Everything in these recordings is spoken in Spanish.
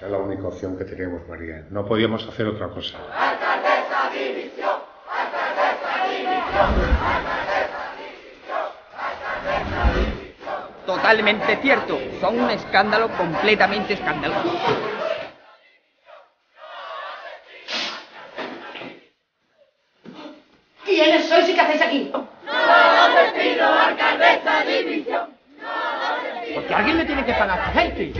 Era la única opción que teníamos, María. No podíamos hacer otra cosa. Totalmente cierto. Son un escándalo completamente escandaloso. ¿Quiénes sois y qué hacéis aquí? Porque alguien le tiene que pagar a esta gente.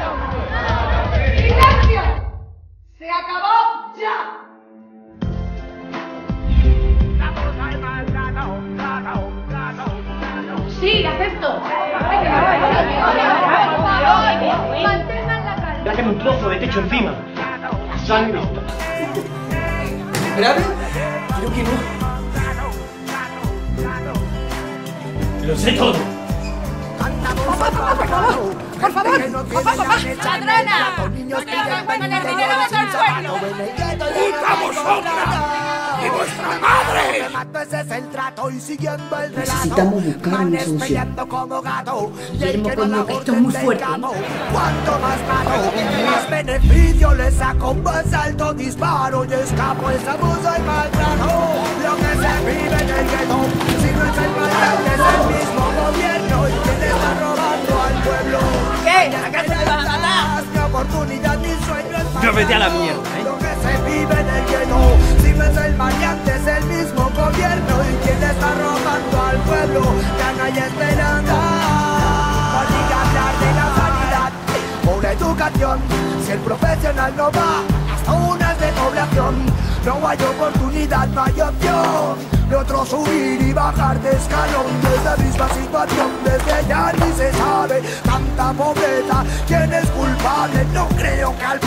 Sí, acepto. Mantengan la calma. Un trozo de techo encima. Sangre. ¿Grave? Creo que no. Lo sé todo. Por favor, papá, papá. ¡Ladrona! Necesitamos buscar una solución. Guillermo, coño, que esto es muy fuerte. Cuanto más mato, más beneficio le saco, más alto disparo y escapo ese abuso y maltrato. Lo que se vive en el gueto, si no es el maltrato, es el mismo gobierno y quien está robando al pueblo. ¿Qué? ¿Acaso te vas a matar? Mi oportunidad, mi sueño es Yo vete a la mierda, ¿eh? Lo que se vive en el gueto, si no es el variante, hay esperanza. Obliga a hablar de la sanidad o educación, si el profesional no va hasta unas de población, no hay oportunidad, no hay opción. De otro subir y bajar de escalón Desde misma situación, desde ya ni se sabe Tanta pobreza, ¿quién es culpable? No creo que al